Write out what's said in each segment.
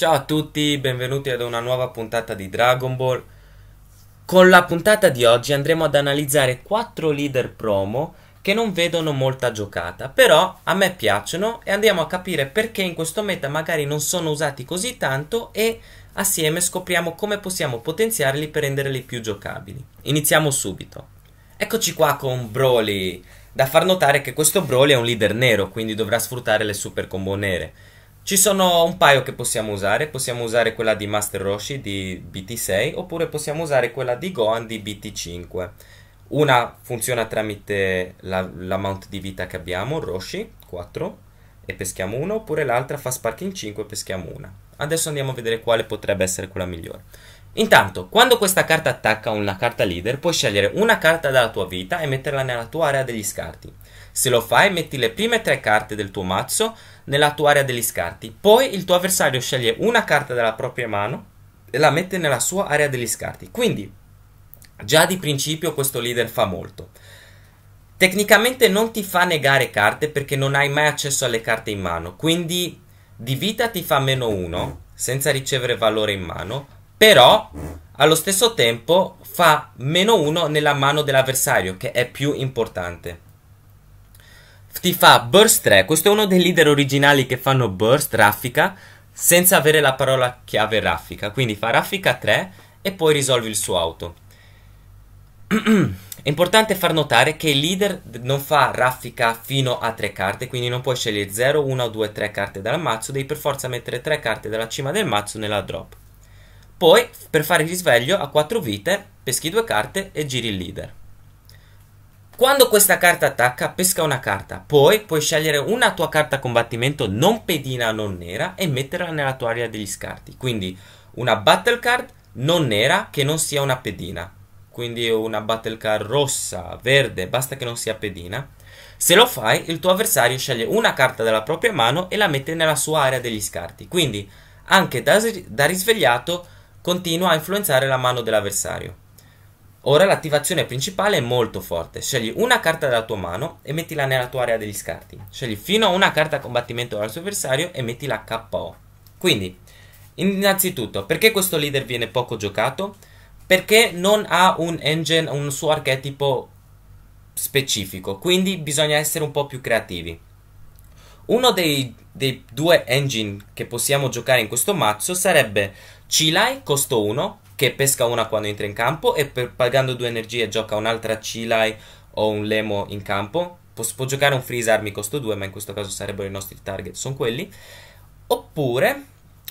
Ciao a tutti, benvenuti ad una nuova puntata di Dragon Ball. Con la puntata di oggi andremo ad analizzare 4 leader promo che non vedono molta giocata, però a me piacciono e andiamo a capire perché in questo meta magari non sono usati così tanto e assieme scopriamo come possiamo potenziarli per renderli più giocabili. Iniziamo subito. Eccoci qua con Broly. Da far notare che questo Broly è un leader nero, quindi dovrà sfruttare le super combo nere. Ci sono un paio che possiamo usare, possiamo usare quella di Master Roshi di BT6 oppure possiamo usare quella di Gohan di BT5. Una funziona tramite la, l'amount di vita che abbiamo, Roshi, 4, e peschiamo 1, oppure l'altra fa Sparking 5 e peschiamo 1. Adesso andiamo a vedere quale potrebbe essere quella migliore. Intanto, quando questa carta attacca una carta leader, puoi scegliere una carta dalla tua vita e metterla nella tua area degli scarti. Se lo fai, metti le prime tre carte del tuo mazzo nella tua area degli scarti. Poi il tuo avversario sceglie una carta dalla propria mano e la mette nella sua area degli scarti. Quindi, già di principio questo leader fa molto. Tecnicamente non ti fa negare carte perché non hai mai accesso alle carte in mano, quindi di vita ti fa meno 1 senza ricevere valore in mano, però allo stesso tempo fa meno 1 nella mano dell'avversario, che è più importante. Ti fa burst 3, questo è uno dei leader originali che fanno burst, raffica, senza avere la parola chiave raffica, quindi fa raffica 3 e poi risolvi il suo auto. È importante far notare che il leader non fa raffica fino a 3 carte, quindi non puoi scegliere 0, 1, 2, 3 carte dal mazzo, devi per forza mettere 3 carte dalla cima del mazzo nella drop. Poi, per fare il risveglio, a 4 vite, peschi 2 carte e giri il leader. Quando questa carta attacca, pesca una carta. Poi puoi scegliere una tua carta combattimento non pedina non nera e metterla nella tua area degli scarti. Quindi una battle card non nera che non sia una pedina. Quindi una battle card rossa, verde, basta che non sia pedina. Se lo fai, il tuo avversario sceglie una carta dalla propria mano e la mette nella sua area degli scarti. Quindi anche da, da risvegliato continua a influenzare la mano dell'avversario. Ora l'attivazione principale è molto forte. Scegli una carta dalla tua mano e mettila nella tua area degli scarti. Scegli fino a una carta a combattimento dal tuo avversario e mettila KO. Quindi, innanzitutto, perché questo leader viene poco giocato? Perché non ha un engine, un suo archetipo specifico, quindi bisogna essere un po' più creativi. Uno dei, dei due engine che possiamo giocare in questo mazzo sarebbe Chilai costo 1, che pesca una quando entra in campo e per, pagando 2 energie gioca un'altra Chilai o un Lemo in campo. Può, può giocare un Freeze Army costo 2, ma in questo caso sarebbero i nostri target, sono quelli. Oppure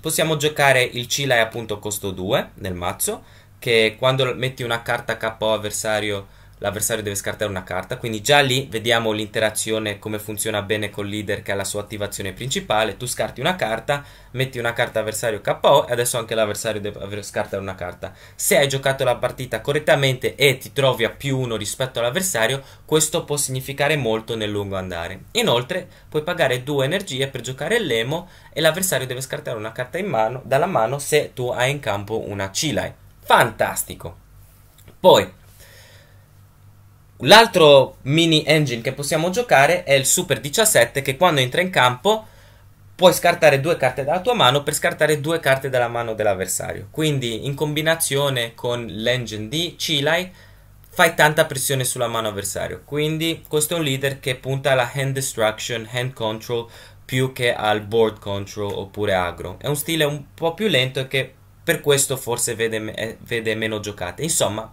possiamo giocare il Chilai appunto costo 2 nel mazzo, che quando metti una carta KO avversario l'avversario deve scartare una carta, quindi già lì vediamo l'interazione come funziona bene col leader che ha la sua attivazione principale, tu scarti una carta, metti una carta avversario KO e adesso anche l'avversario deve scartare una carta. Se hai giocato la partita correttamente e ti trovi a più uno rispetto all'avversario, questo può significare molto nel lungo andare. Inoltre puoi pagare due energie per giocare l'emo e l'avversario deve scartare una carta in mano, dalla mano se tu hai in campo una Chilai. Fantastico! Poi L'altro mini engine che possiamo giocare è il Super 17 che quando entra in campo puoi scartare due carte dalla tua mano per scartare due carte dalla mano dell'avversario. Quindi in combinazione con l'engine di Chilai fai tanta pressione sulla mano avversario. Quindi questo è un leader che punta alla hand destruction, hand control più che al board control oppure agro. È un stile un po' più lento e che per questo forse vede, vede meno giocate. Insomma,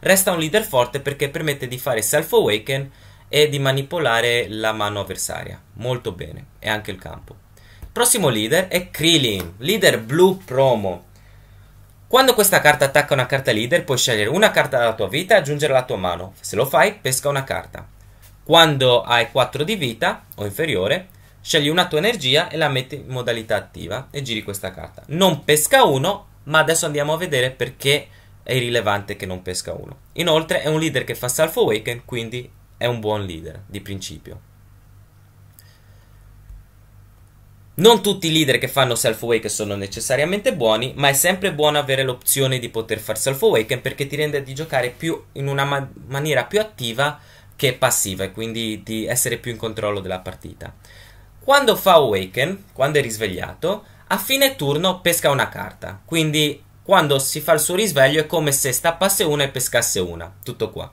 Resta un leader forte perché permette di fare self-awaken e di manipolare la mano avversaria. Molto bene. E anche il campo. Il prossimo leader è Krillin, leader blu promo. Quando questa carta attacca una carta leader, puoi scegliere una carta dalla tua vita e aggiungerla alla tua mano. Se lo fai, pesca una carta. Quando hai 4 di vita o inferiore, scegli una tua energia e la metti in modalità attiva e giri questa carta. Non pesca uno, ma adesso andiamo a vedere perché è irrilevante che non pesca uno. Inoltre è un leader che fa self-awaken, quindi è un buon leader di principio. Non tutti i leader che fanno self-awaken sono necessariamente buoni, ma è sempre buono avere l'opzione di poter fare self-awaken perché ti rende di giocare più in una ma- maniera più attiva che passiva e quindi di essere più in controllo della partita. Quando fa awaken, quando è risvegliato, A fine turno pesca una carta, quindi quando si fa il suo risveglio è come se stappasse una e pescasse una, tutto qua.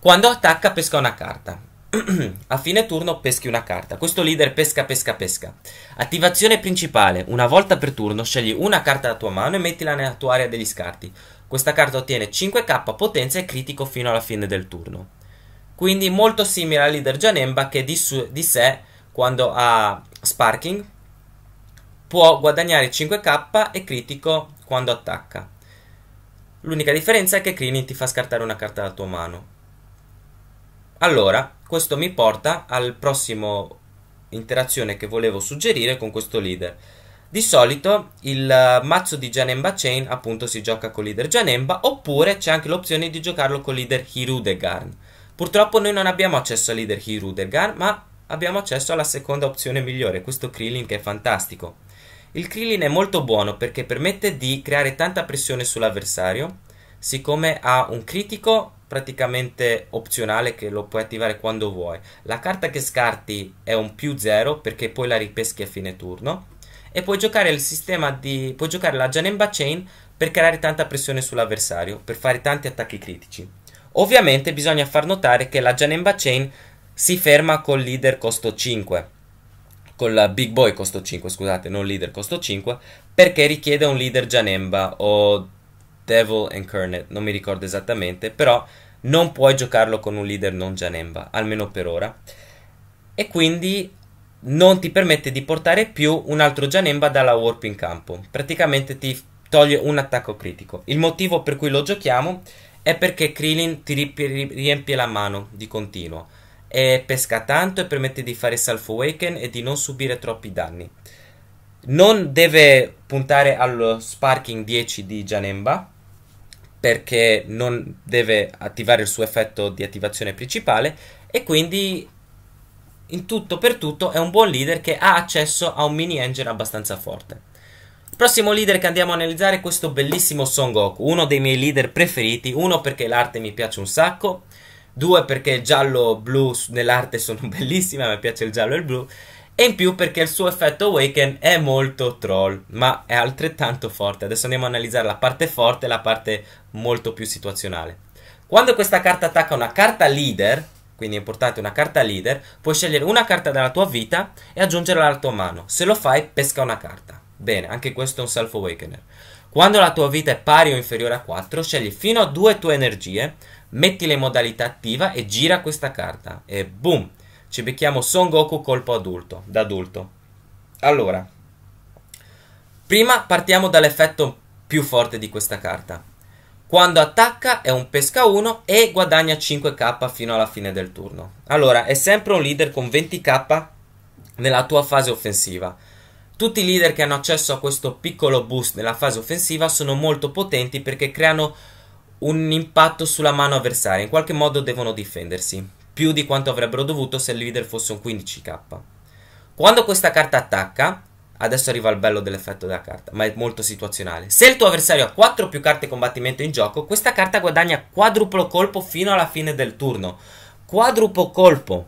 Quando attacca pesca una carta. a fine turno peschi una carta. Questo leader pesca, pesca, pesca. Attivazione principale. Una volta per turno scegli una carta da tua mano e mettila nella tua area degli scarti. Questa carta ottiene 5k potenza e critico fino alla fine del turno. Quindi molto simile al leader Janemba che di, di sé, quando ha Sparking, può guadagnare 5k e critico quando attacca. L'unica differenza è che Krillin ti fa scartare una carta dalla tua mano. Allora, questo mi porta al prossimo interazione che volevo suggerire con questo leader. Di solito il mazzo di Janemba Chain appunto si gioca con leader Janemba oppure c'è anche l'opzione di giocarlo con leader Hirudegarn. Purtroppo noi non abbiamo accesso al leader Hirudegarn ma abbiamo accesso alla seconda opzione migliore, questo Krillin che è fantastico. Il Krillin è molto buono perché permette di creare tanta pressione sull'avversario, siccome ha un critico praticamente opzionale che lo puoi attivare quando vuoi. La carta che scarti è un più 0 perché poi la ripeschi a fine turno e puoi giocare il sistema di puoi giocare la Janemba Chain per creare tanta pressione sull'avversario, per fare tanti attacchi critici. Ovviamente bisogna far notare che la Janemba Chain si ferma col leader costo 5, col Big Boy costo 5, scusate, non leader costo 5, perché richiede un leader Janemba o Devil Incarnate, non mi ricordo esattamente, però non puoi giocarlo con un leader non Janemba, almeno per ora. E quindi non ti permette di portare più un altro Janemba dalla warp in campo. Praticamente ti toglie un attacco critico. Il motivo per cui lo giochiamo è perché Krillin ti riempie la mano di continuo. E pesca tanto e permette di fare Self Awaken e di non subire troppi danni. Non deve puntare allo Sparking 10 di Janemba perché non deve attivare il suo effetto di attivazione principale e quindi in tutto per tutto è un buon leader che ha accesso a un mini engine abbastanza forte. Il prossimo leader che andiamo a analizzare è questo bellissimo Son Goku, uno dei miei leader preferiti, uno perché l'arte mi piace un sacco, due perché il giallo e blu nell'arte sono bellissime, a me piace il giallo e il blu, e in più perché il suo effetto Awaken è molto troll, ma è altrettanto forte. Adesso andiamo a analizzare la parte forte e la parte molto più situazionale. Quando questa carta attacca una carta leader, quindi è importante una carta leader, puoi scegliere una carta dalla tua vita e aggiungerla alla tua mano. Se lo fai, pesca una carta. Bene, anche questo è un Self Awakener. Quando la tua vita è pari o inferiore a 4, scegli fino a 2 tue energie, mettile in modalità attiva e gira questa carta. E boom! Ci becchiamo Son Goku colpo adulto, da adulto. Allora, prima partiamo dall'effetto più forte di questa carta. Quando attacca è un pesca 1 e guadagna 5k fino alla fine del turno. Allora, è sempre un leader con 20k nella tua fase offensiva. Tutti i leader che hanno accesso a questo piccolo boost nella fase offensiva sono molto potenti perché creano un impatto sulla mano avversaria, in qualche modo devono difendersi, più di quanto avrebbero dovuto se il leader fosse un 15k. Quando questa carta attacca, Adesso arriva il bello dell'effetto della carta, ma è molto situazionale. Se il tuo avversario ha 4 più carte combattimento in gioco, questa carta guadagna quadruplo colpo fino alla fine del turno. Quadruplo colpo.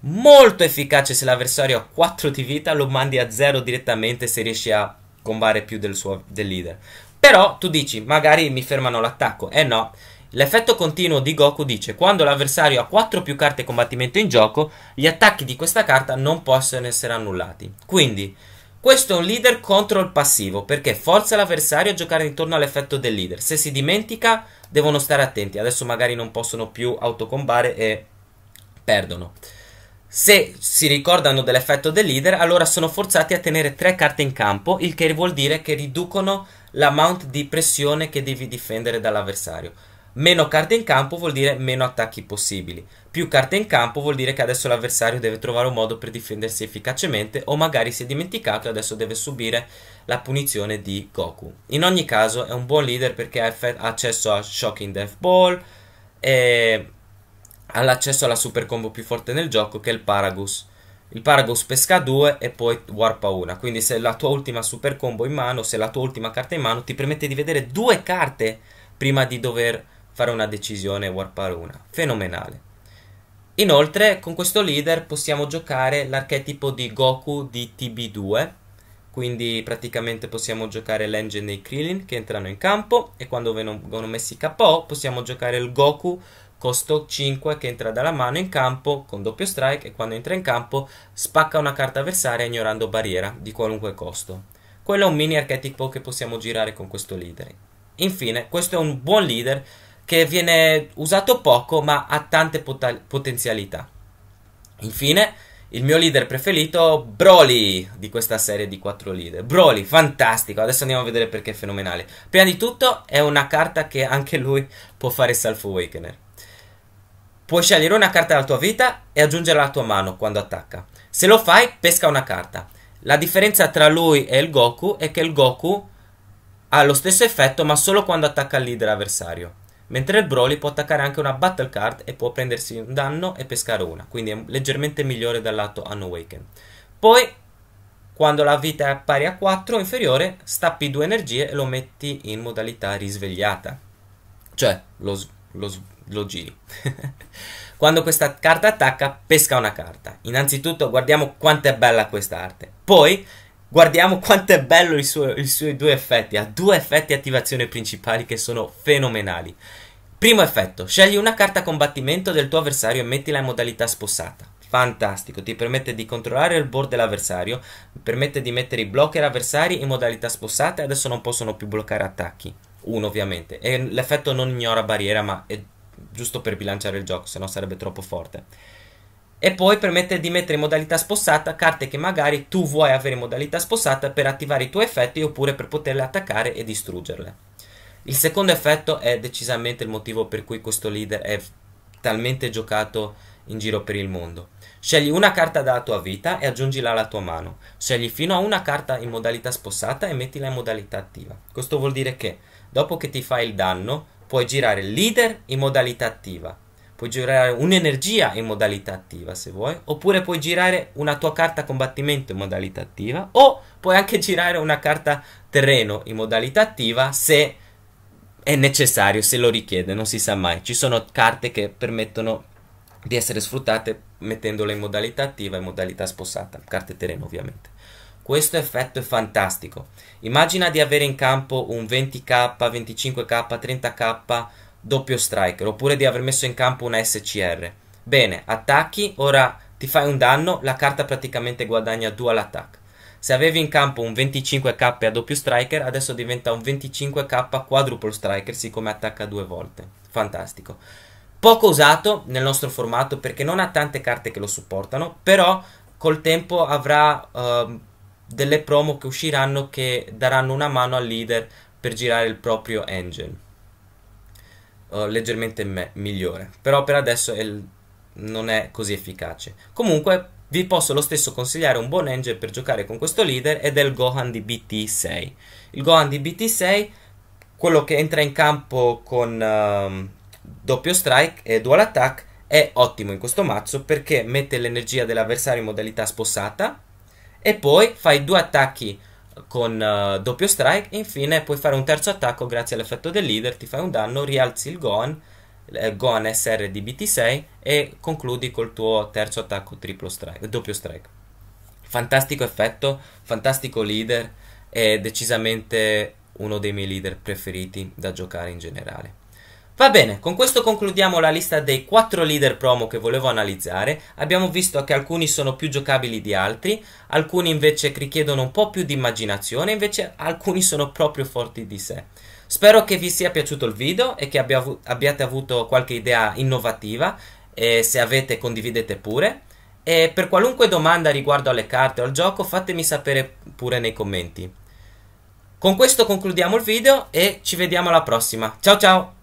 Molto efficace se l'avversario ha 4 di vita, lo mandi a 0 direttamente se riesci a combare più del, suo, del leader. Però tu dici, magari mi fermano l'attacco. Eh no, L'effetto continuo di Goku dice quando l'avversario ha 4 più carte combattimento in gioco, gli attacchi di questa carta non possono essere annullati. Quindi, questo è un leader contro il passivo perché forza l'avversario a giocare intorno all'effetto del leader. Se si dimentica, devono stare attenti. Adesso magari non possono più autocombare e perdono. Se si ricordano dell'effetto del leader, allora sono forzati a tenere tre carte in campo, il che vuol dire che riducono l'amount di pressione che devi difendere dall'avversario. Meno carte in campo vuol dire meno attacchi possibili. Più carte in campo vuol dire che adesso l'avversario deve trovare un modo per difendersi efficacemente o magari si è dimenticato e adesso deve subire la punizione di Goku. In ogni caso è un buon leader perché ha accesso a Shocking Death Ball e ha l'accesso alla super combo più forte nel gioco che è il Paragus. Il Paragus pesca 2 e poi warpa 1. Quindi se la tua ultima super combo in mano, se la tua ultima carta in mano ti permette di vedere due carte prima di dover fare una decisione e warpare una. Fenomenale. Inoltre, con questo leader possiamo giocare l'archetipo di Goku di TB2, quindi praticamente possiamo giocare l'engine dei Krillin che entrano in campo e quando vengono messi KO possiamo giocare il Goku costo 5 che entra dalla mano in campo con doppio strike e quando entra in campo spacca una carta avversaria ignorando barriera di qualunque costo. Quello è un mini archetipo che possiamo girare con questo leader. Infine, questo è un buon leader che viene usato poco ma ha tante pot- potenzialità. Infine, il mio leader preferito, Broly, di questa serie di 4 leader. Broly, fantastico, adesso andiamo a vedere perché è fenomenale. Prima di tutto è una carta che anche lui può fare Self Awakener. Puoi scegliere una carta della tua vita e aggiungerla alla tua mano quando attacca. Se lo fai, pesca una carta. La differenza tra lui e il Goku è che il Goku ha lo stesso effetto ma solo quando attacca il leader avversario mentre il Broly può attaccare anche una Battle Card e può prendersi un danno e pescare una, quindi è leggermente migliore dal lato Unawaken. Poi, quando la vita è pari a 4 inferiore, stappi due energie e lo metti in modalità risvegliata, cioè lo, lo, lo giri. quando questa carta attacca, pesca una carta. Innanzitutto guardiamo quanto è bella questa arte. Poi Guardiamo quanto è bello i, suo, i suoi due effetti. Ha due effetti attivazione principali che sono fenomenali. Primo effetto, scegli una carta combattimento del tuo avversario e mettila in modalità spossata. Fantastico, ti permette di controllare il board dell'avversario, permette di mettere i blocker avversari in modalità spossata e adesso non possono più bloccare attacchi. Uno ovviamente. E l'effetto non ignora barriera, ma è giusto per bilanciare il gioco, se no sarebbe troppo forte e poi permette di mettere in modalità spossata carte che magari tu vuoi avere in modalità spossata per attivare i tuoi effetti oppure per poterle attaccare e distruggerle. Il secondo effetto è decisamente il motivo per cui questo leader è talmente giocato in giro per il mondo. Scegli una carta dalla tua vita e aggiungila alla tua mano. Scegli fino a una carta in modalità spossata e mettila in modalità attiva. Questo vuol dire che dopo che ti fai il danno puoi girare il leader in modalità attiva puoi girare un'energia in modalità attiva se vuoi, oppure puoi girare una tua carta combattimento in modalità attiva, o puoi anche girare una carta terreno in modalità attiva se è necessario, se lo richiede, non si sa mai. Ci sono carte che permettono di essere sfruttate mettendole in modalità attiva e modalità spossata, carte terreno ovviamente. Questo effetto è fantastico. Immagina di avere in campo un 20k, 25k, 30k doppio striker, oppure di aver messo in campo una SCR. Bene, attacchi, ora ti fai un danno, la carta praticamente guadagna dual attack. Se avevi in campo un 25k a doppio striker, adesso diventa un 25k quadruple striker, siccome attacca due volte. Fantastico. Poco usato nel nostro formato perché non ha tante carte che lo supportano, però col tempo avrà uh, delle promo che usciranno che daranno una mano al leader per girare il proprio engine uh, leggermente me- migliore. Però per adesso è il, non è così efficace. Comunque vi posso lo stesso consigliare un buon engine per giocare con questo leader ed è il Gohan di BT6. Il Gohan di BT6, quello che entra in campo con uh, doppio strike e dual attack, è ottimo in questo mazzo perché mette l'energia dell'avversario in modalità spossata e poi fai due attacchi con uh, doppio strike e infine puoi fare un terzo attacco grazie all'effetto del leader, ti fai un danno, rialzi il Gohan, eh, Gohan SR di BT6 e concludi col tuo terzo attacco triplo strike, doppio strike. Fantastico effetto, fantastico leader e decisamente uno dei miei leader preferiti da giocare in generale. Va bene, con questo concludiamo la lista dei 4 leader promo che volevo analizzare. Abbiamo visto che alcuni sono più giocabili di altri, alcuni invece richiedono un po' più di immaginazione, invece alcuni sono proprio forti di sé. Spero che vi sia piaciuto il video e che abbia, abbiate avuto qualche idea innovativa e se avete condividete pure. E per qualunque domanda riguardo alle carte o al gioco fatemi sapere pure nei commenti. Con questo concludiamo il video e ci vediamo alla prossima. Ciao ciao!